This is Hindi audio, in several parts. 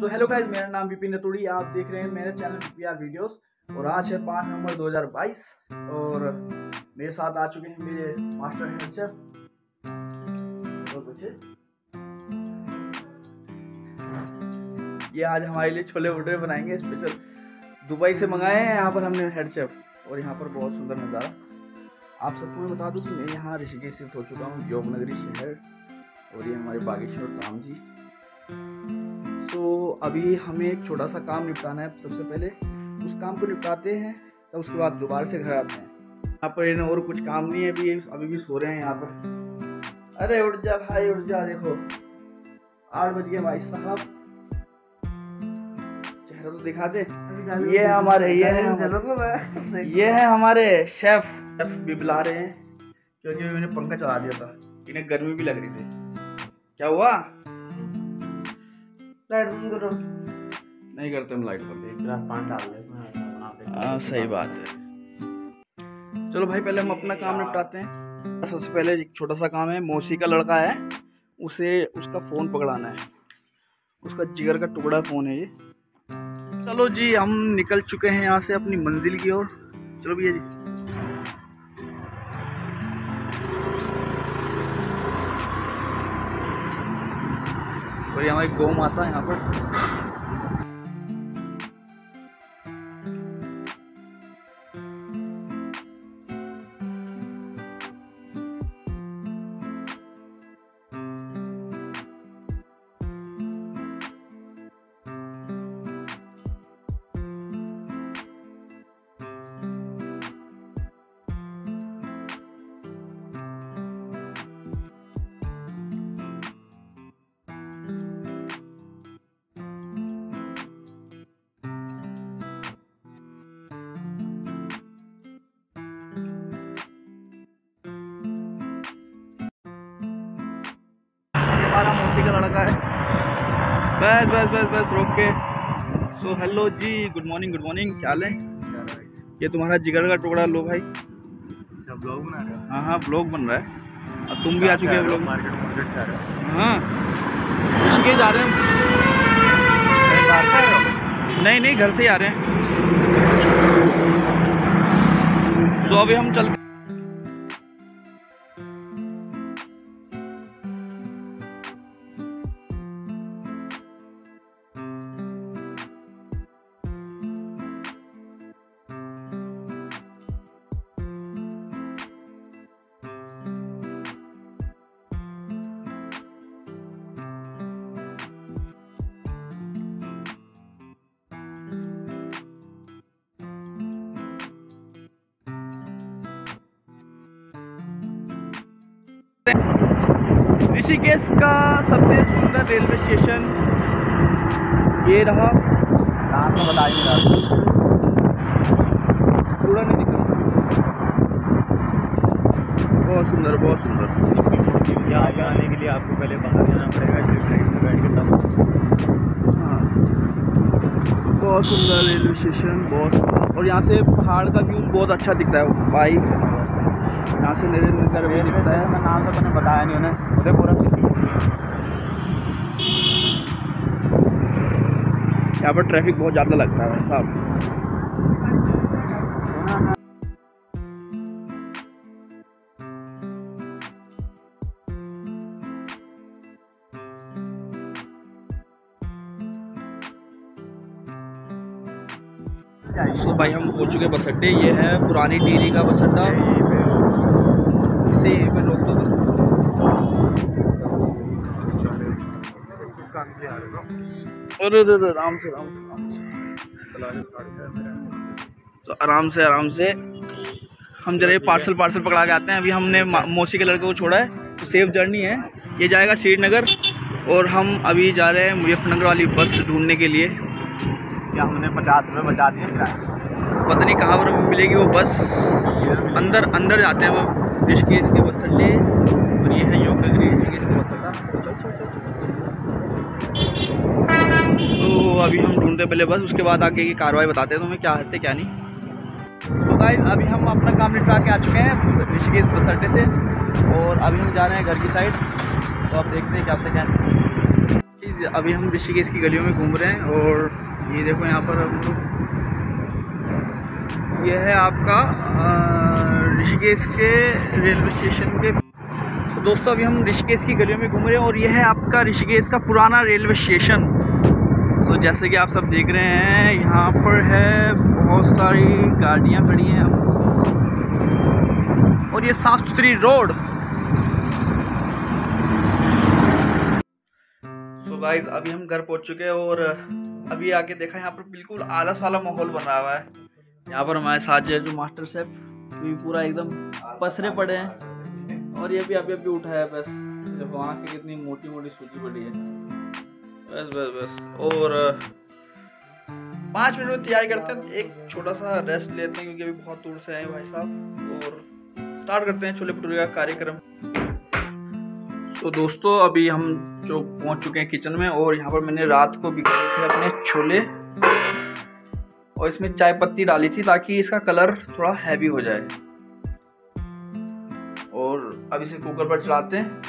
तो हेलो गाइज़ मेरा नाम विपिन नतुड़ी आप देख रहे हैं मेरे चैनल पी आर वीडियोस और आज है पाँच नवंबर 2022 और मेरे साथ आ चुके हैं मेरे मास्टर शेफ और बच्चे? ये आज हमारे लिए छोले भटूरे बनाएँगे स्पेशल दुबई से मंगाए हैं, यहाँ पर हमने हेड शेफ और यहाँ पर बहुत सुंदर नज़ारा। आप सबको मैं बता दूँ कि मैं यहाँ ऋषिकेश शिफ्ट हो चुका हूँ योग नगरी शहर, और ये हमारे बागेश्वर धाम जी। सो अभी हमें एक छोटा सा काम निपटाना है सबसे पहले। उस काम को निपटाते हैं तब उसके बाद दोबारा से घर आते हैं। यहाँ पर इन्हें और कुछ काम नहीं है अभी अभी भी सो रहे हैं यहाँ पर। अरे उठ जा भाई उठ जा देखो। आठ बज गए भाई साहब। चेहरा तो दिखा दे। ये हमारे ये है हमारे। ये है हमारे शेफ। शेफ भी बुला रहे हैं क्योंकि मैंने पंखा चला दिया था। इन्हें गर्मी भी लग रही थी। क्या हुआ? लाइट बंद करो। नहीं करते हम लाइट बंद एक गिलास पानी डाल इसमें हाँ सही बात है। चलो भाई पहले हम अपना काम निपटाते हैं। सबसे पहले एक छोटा सा काम है मौसी का लड़का है उसे उसका फ़ोन पकड़ाना है। उसका जिगर का टुकड़ा फ़ोन है ये। चलो जी हम निकल चुके हैं यहाँ से अपनी मंजिल की ओर। चलो भैया जी। और ये हमारी गौ माता है यहाँ पर। हमारा मौसी का लड़का है। बस बस बस बस रोक के। So hello ji good morning good morning क्या हाल है? ये तुम्हारा जिगर का टुकड़ा लो भाई। अच्छा ब्लॉग बना रहे हो? हाँ हाँ ब्लॉग बन रहा है। अब तुम भी आ चुके हो ब्लॉग मार्केट मार्केट से आ रहे हो। हाँ। ऋषिकेश जा हैं। आ रहे हो? नहीं नहीं घर से ही आ रहे हैं। सो अभी हम चलते ऋषिकेश का सबसे सुंदर रेलवे स्टेशन ये रहा। नाम तो बता ही पूरा नहीं दिख बहुत सुंदर बहुत सुंदर। यहाँ आगे आने के लिए आपको पहले बाहर जाना पड़ेगा ट्रेन में बैठ के तब। हाँ। बहुत सुंदर रेलवे स्टेशन, बहुत सुंदर। और यहाँ से पहाड़ का व्यू बहुत अच्छा दिखता है। भाई यहाँ से नरेंद्र नगर भी दिखता है। मैं नाम तो मैंने बताया नहीं उन्हें उधर पूरा सिटी यहाँ पर ट्रैफ़िक बहुत ज़्यादा लगता है साहब। सो भाई हम पहुँच चुके बस अड्डे ये है पुरानी टीरी का बस अड्डा अरे अरे, आराम से आराम से आराम से। तो आराम से आराम से। हम जरा ये पार्सल पार्सल पकड़ा के आते हैं। अभी हमने मौसी के लड़के को छोड़ा है तो सेफ़ जर्नी है। ये जाएगा श्रीनगर और हम अभी जा रहे हैं मुजफ्फरनगर वाली बस ढूँढने के लिए। क्या हमने पचास रुपये बचा दिए किराया पता नहीं कहाँ पर मिलेगी वो बस। अंदर अंदर जाते हैं हम ऋषिकेश के बस अड्डे। और ये है योग नगरी बस अड्डा। तो अभी हम ढूंढते पहले बस, उसके बाद आगे की कार्रवाई बताते हैं तुम्हें। क्या है, क्या नहीं? तो गाइस अभी हम अपना काम निपटा के आ चुके हैं ऋषिकेश बस अड्डे से। और अभी हम जा रहे हैं घर की साइड तो आप देखते हैं क्या होता क्या अभी हम ऋषिकेश की गलियों में घूम रहे हैं और ये देखो यहाँ पर हम लोग ये है आपका ऋषिकेश के रेलवे स्टेशन के। तो दोस्तों, अभी हम ऋषिकेश की गलियों में घूम रहे हैं और यह है आपका ऋषिकेश का पुराना रेलवे स्टेशन। तो जैसे कि आप सब देख रहे हैं, यहाँ पर है बहुत सारी गाड़ियाँ खड़ी हैं। और ये साफ़ सुथरी रोड सो अभी हम घर पहुँच चुके हैं और अभी आके देखा, यहाँ पर बिल्कुल आलस वाला माहौल बना हुआ है। यहाँ पर हमारे साथ जो है जो मास्टर शेफ भी पूरा एकदम पसरे पड़े हैं। और ये भी अभी अभी उठा है, बस। देखो, आँखें कितनी मोटी मोटी सूची पड़ी है। बस बस बस। और, पाँच मिनट में तैयारी करते हैं, एक छोटा सा रेस्ट लेते हैं, क्योंकि अभी बहुत दूर से आए भाई साहब। और स्टार्ट करते हैं छोले भटूरे का कार्यक्रम। तो दोस्तों, अभी हम जो पहुँच चुके हैं किचन में और यहाँ पर मैंने रात को भिगोए थे अपने छोले और इसमें चाय पत्ती डाली थी ताकि इसका कलर थोड़ा हैवी हो जाए। और अब इसे कुकर पर चलाते हैं।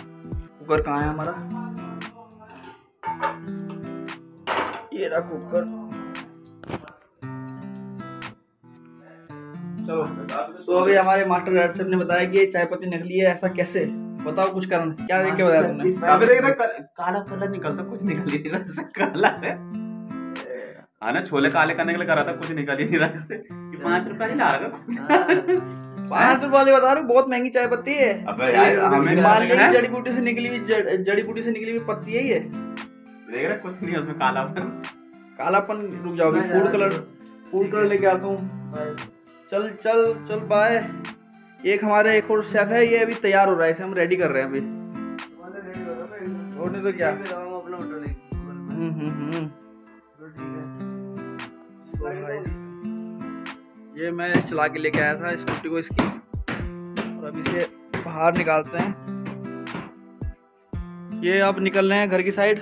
कुकर कहाँ है हमारा? ये रहा कुकर चलो तो अभी हमारे मास्टर सेफ़ ने बताया कि चाय पत्ती नकली है, ऐसा कैसे? बताओ कुछ कारण क्या देख के बताया तुमने? अबे देख ना कल- काला कलर निकलता कुछ निकल ही नहीं रहा इससे काला है। हाँ ना छोले काले करने के लिए करा था कुछ निकल ही नहीं रहा इससे। ये पाँच रुपया ही ला रहा कुछ पाँच रुपए वाले बता रहे हो, बहुत महँगी चाय पत्ती है। अबे यार हमें हिमालय हैं? जड़ी बूटी से निकली हुई जड़ी बूटी से निकली हुई पत्ती है ये। देख रहा कुछ नहीं है उसमें कालापन। कालापन रुक जाओ अभी फ़ूड कलर फ़ूड कलर लेके आता हूँ। चल चल चल बाय। एक हमारे एक और शेफ है, ये अभी तैयार हो रहा है, इसे हम रेडी कर रहे हैं अभी। नहीं तो क्या? हम्म हम्म हम्म। ये मैं चला के लेके आया था स्कूटी को इसकी। और अभी इसे बाहर निकालते हैं। ये अब निकल रहे हैं घर की साइड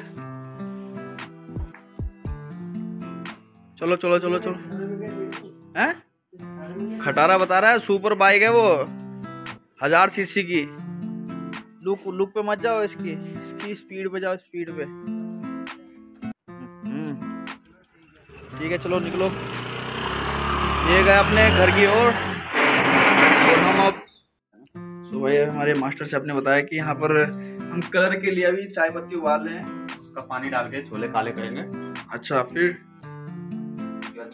चलो चलो चलो चलो। हैं? खटारा बता रहा है, सुपर बाइक है वो। हज़ार सीसी की। लुक लुक पे मत जाओ इसकी इसकी स्पीड पे जाओ, स्पीड पे। हम्म। ठीक है, चलो निकलो। ये गए अपने घर की ओर। और हम अब सो भाई हमारे मास्टर साहब ने बताया कि यहाँ पर हम कलर के लिए अभी चाय पत्ती उबाल रहे हैं। उसका पानी डाल के छोले काले करेंगे। अच्छा फिर?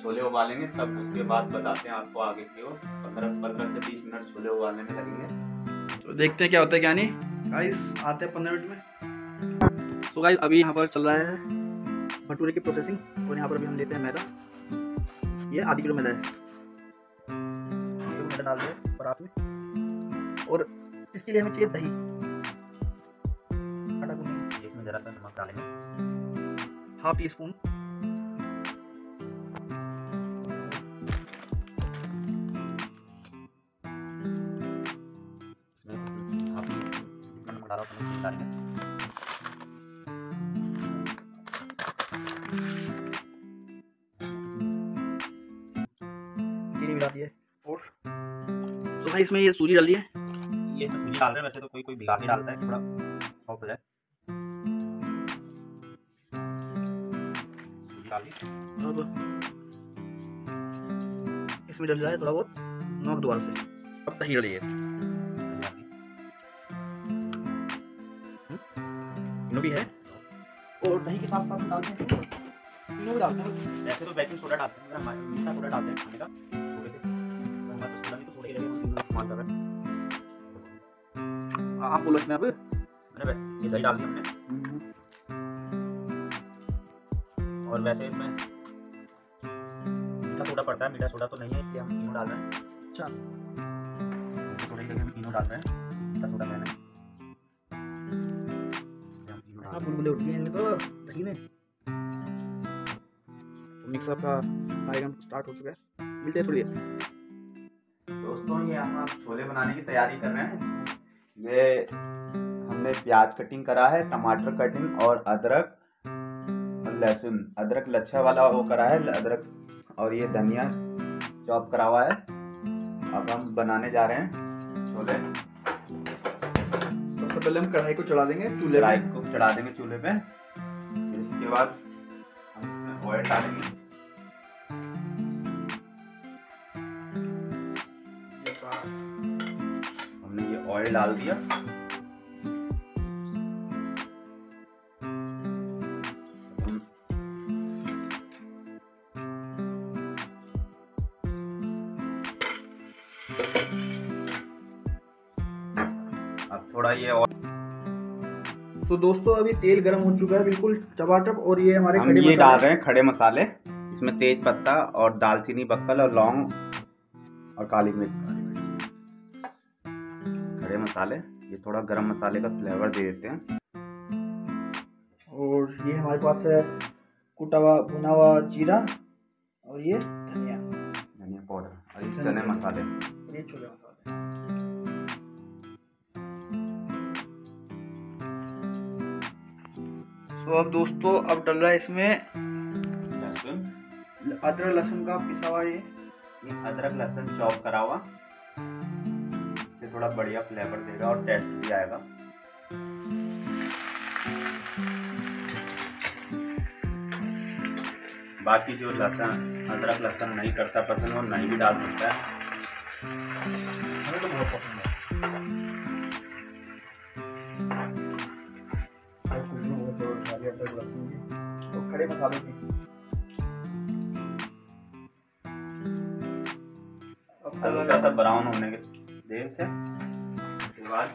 छोले उबालेंगे तब उसके बाद बताते हैं आपको आगे की ओर। पंद्रह पंद्रह से बीस मिनट छोले उबालने में लगेंगे। तो देखते हैं क्या होता है क्या नहीं। गाइस आते हैं पंद्रह मिनट में। तो गाइस अभी यहाँ पर चल रहा है भटूरे की प्रोसेसिंग और यहाँ पर अभी हम लेते हैं मैदा। ये आधी किलो मैदा है। किलो मैदा डाल दें परात में। और इसके लिए हमें चाहिए दही। आटा इसमें जरा सा नमक डालेंगे। हाफ़ टी स्पून जितना नमक डाला उतना चीनी चीनी मिला दी है और? तो भाई इसमें ये सूजी डाली है ये तो सूजी डाल रहे हैं वैसे तो कोई कोई भिगा के डालता है थोड़ा सॉफ्ट हो। अब इसमें डल जाए थोड़ा बहुत नमक दोबारा से। अब दही डालिए। भी है। और दही के साथ साथ डालते हैं तीनों भी डालते हैं। वैसे तो बेकिंग सोडा डालते हैं मगर मीठा सोडा डालते हैं खाने का। सोडे से। हमारे तो सोडा नहीं तो सोडा ही लगेगा इस्तेमाल कर रहे हैं। आप बोलो इसमें अब। मैंने ये दही डाल दी हमने। और वैसे इसमें मीठा सोडा पड़ता है मीठा सोडा तो नहीं है इसलिए हम तीनों डाल रहे हैं। अच्छा। हम तीनों डाल रहे हैं। मीठा सोडा कहना है बुलबुले उठ गए तो दही में? तो मिक्सअप का कार्यक्रम स्टार्ट हो चुका है। मिलते हैं थोड़ी देर। दोस्तों, ये हम छोले बनाने की तैयारी कर रहे हैं। ये हमने प्याज कटिंग करा है, टमाटर कटिंग और अदरक और लहसुन। अदरक लच्छा वाला वो करा है, अदरक और ये धनिया चॉप करा हुआ है। अब हम बनाने जा रहे हैं छोले। सबसे पहले हम कढ़ाई को चढ़ा देंगे, चूल्हे को। चढ़ा देंगे चूल्हे पे। फिर इसके बाद हम ऑयल डालेंगे। हमने ये ऑयल डाल दिया। तो दोस्तों अभी तेल गर्म हो चुका है बिल्कुल चबाटप और ये हमारे हम ये डाल रहे हैं खड़े मसाले। इसमें तेज पत्ता और दालचीनी बक्कल और लौंग और काली मिर्च। खड़े मसाले। ये थोड़ा गरम मसाले का फ्लेवर दे देते हैं। और ये हमारे पास है कुटा हुआ भुना हुआ जीरा और ये धनिया। धनिया पाउडर और ये चने मसाले। और ये छोले मसाले। तो अब दोस्तों अब डल रहा है इसमें। लहसुन। अदरक लहसुन का पिसा हुआ ये। ये अदरक लहसुन चॉप करा हुआ। इससे थोड़ा बढ़िया फ्लेवर देगा और टेस्ट भी आएगा। बाकी जो लहसुन अदरक लहसुन नहीं करता पसंद वो नहीं भी डाल सकता है। खड़े मसाले की अब हल्का सा ब्राउन होने के देर से उसके बाद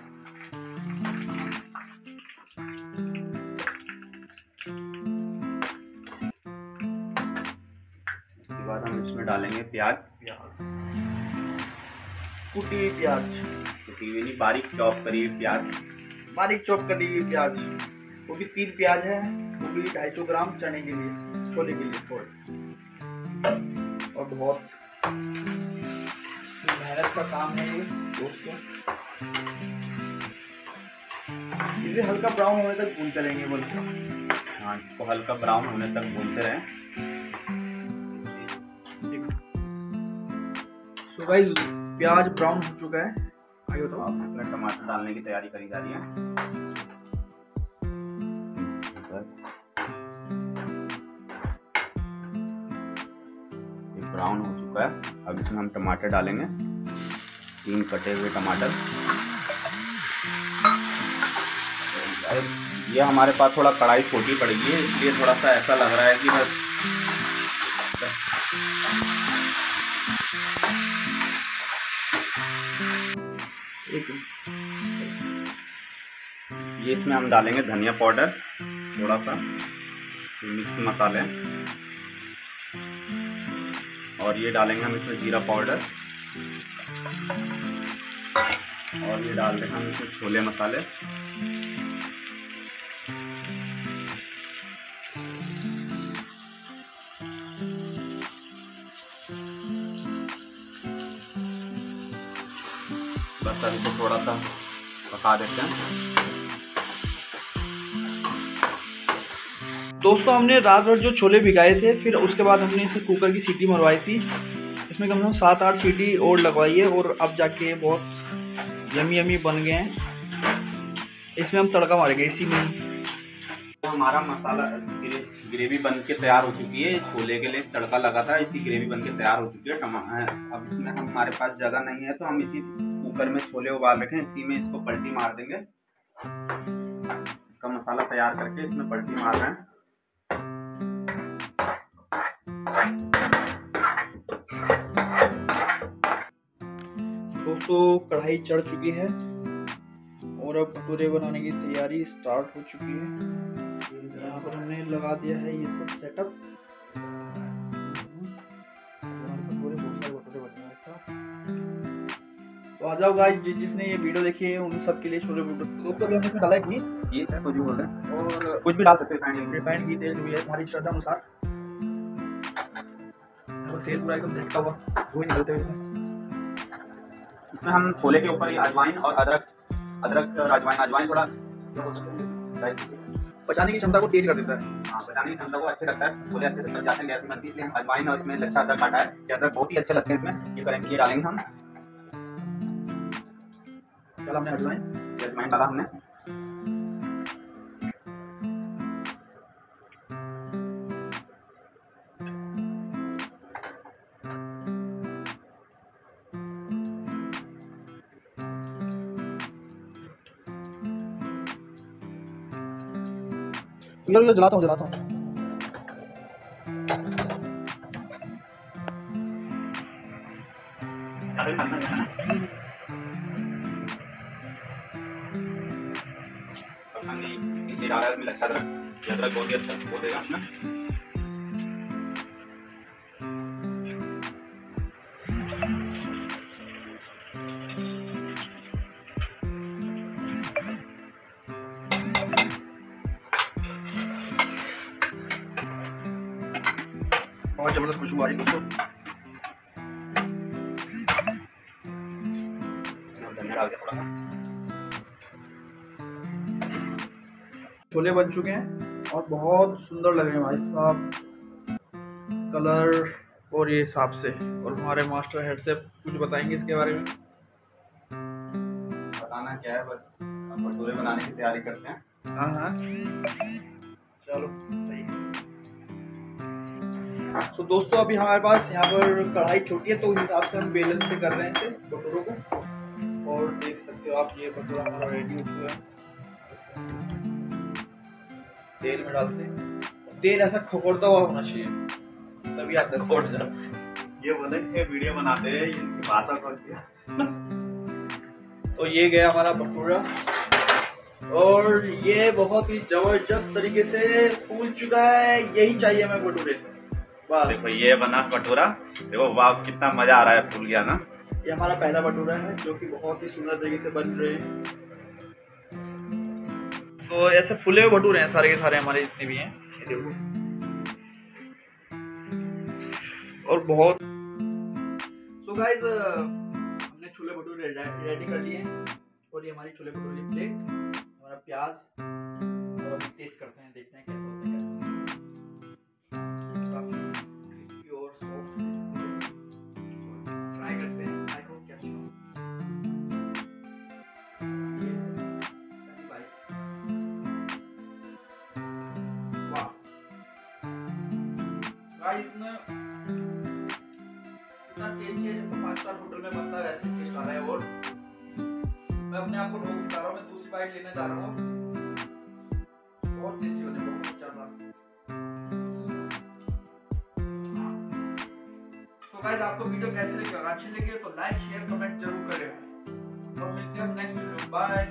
उसके बाद हम इसमें डालेंगे प्याज। प्याज कुटी हुई प्याज। कुटी हुई नहीं बारीक चॉप करी हुई प्याज। बारीक चॉप कर हुई प्याज। वो भी तीन प्याज है वो भी ढाई सौ ग्राम चने के लिए छोले के लिए थोड़े और बहुत मेहनत का काम है ये दोस्तों इसे हल्का ब्राउन होने तक भून करेंगे बोलते हाँ इसको हल्का ब्राउन होने तक भूनते रहें। सो भाई प्याज ब्राउन हो चुका है। आगे तो आप इसमें टमाटर डालने की तैयारी करी जा रही है। अब इसमें हम टमाटर डालेंगे। तीन कटे हुए टमाटर। ये हमारे पास थोड़ा कढ़ाई छोटी पड़ गई है इसलिए थोड़ा सा ऐसा लग रहा है कि बस। ये इसमें हम डालेंगे धनिया पाउडर थोड़ा सा मिक्स मसाले। और ये डालेंगे हम इसमें जीरा पाउडर। और ये डाल देंगे हम इसमें छोले मसाले। बस इसको थोड़ा सा पका देते हैं। दोस्तों, हमने रात भर जो छोले भिगाए थे, फिर उसके बाद हमने इसे कुकर की सीटी मरवाई थी। इसमें कम से कम सात आठ सीटी और लगवाई है और अब जाके बहुत यमी यमी बन गए हैं। इसमें हम तड़का मारेंगे, इसी में। हमारा मसाला ग्रेवी बन के तैयार हो चुकी है। छोले के लिए तड़का लगा था इसकी ग्रेवी बन के तैयार हो चुकी है अब इसमें हमारे पास जगह नहीं है तो हम इसी कुकर में छोले उबाल रखे इसी में इसको पलटी मार देंगे। इसका मसाला तैयार करके इसमें पलटी मार रहे हैं। दोस्तों कढ़ाई चढ़ चुकी है और अब भटूरे बनाने की तैयारी स्टार्ट हो चुकी है। यहाँ पर हमने लगा दिया है ये सब सेटअप तो आ जाओ गाइस जिस जिसने ये वीडियो देखी है उन सब के लिए छोटे भटूरे दोस्तों अभी हमने इसमें डाला घी। ये सर कुछ भी बोल रहे हैं। और कुछ भी डाल सकते हैं रिफाइंड घी। तेल भी है हमारी श्रद्धा अनुसार और तेल पूरा एकदम झटका हुआ वो निकलते हुए। इसमें हम छोले के ऊपर अजवाइन और अदरक अदरक और अजवाइन अजवाइन थोड़ा पचाने की क्षमता को तेज कर देता है। हाँ पचाने की क्षमता को अच्छे है। छोले अच्छे से जाते हैं, गैस में अजवाइन और इसमें लच्छा अदरक काटा है। ये अदरक बहुत ही अच्छे लगते हैं इसमें। ये करेंगे, ये डालेंगे हम। हमने अजवाइन अजवाइन डाला हमने। रुको रुको जलाता हूँ जलाता हूँ। अच्छा अदरक बहुत ही अच्छा बोलेगा ना? ज़बरदस्त खुशबू आ रही है दोस्तों। छोले बन चुके हैं और बहुत सुंदर लग रहे हैं भाई साहब। कलर और ये हिसाब से। और हमारे मास्टर हेड से कुछ बताएँगे इसके बारे में? बताना क्या है बस हम भटूरे बनाने की तैयारी करते हैं। हाँ हाँ। तो दोस्तों अभी हमारे पास यहाँ पर कढ़ाई छोटी है तो उस हिसाब से हम बेलन से कर रहे हैं इसे भटूरों को। और देख सकते हो आप ये भटूरा हमारा रेडी हो चुका है। तेल में डालते हैं। तेल ऐसा खकोड़ता हुआ होना चाहिए तभी खोड़ जाओ। ये बोले कि वीडियो बनाते हैं इनकी भाषा कौन सी? है तो ये गया हमारा भटूरा और ये बहुत ही ज़बरदस्त तरीके से फूल चुका है यही चाहिए हमें भटूरे देखो ये बना भटूरा। देखो वाह कितना मज़ा आ रहा है फूल गया ना। ये हमारा पहला भटूरा है जो कि बहुत ही सुंदर तरीके से बन रहे हैं। तो ऐसे फुले हुए भटूरे हैं सारे के सारे हमारे जितने भी हैं। ये देखो। और बहुत सो गाइस हमने छोले भटूरे रेडी कर लिए हैं। और ये हमारी छोले भटूरे की प्लेट हमारा प्याज और टेस्ट करते हैं देखते हैं कैसे होते हैं। काफ़ी क्रिस्पी और सॉफ्ट ट्राई करते हैं। आई होप कि अच्छा वाह। इतना इतना टेस्टी है, जैसे फाइव स्टार होटल में बनता है, वैसे टेस्ट आ रहा है। और मैं अपने आप को नहीं पा रहा हूँ, मैं दूसरी बाइट लेने जा रहा हूँ। गाइस आपको वीडियो कैसे लगी अच्छी लगी तो लाइक शेयर कमेंट ज़रूर करें। और मिलते हैं नेक्स्ट वीडियो बाय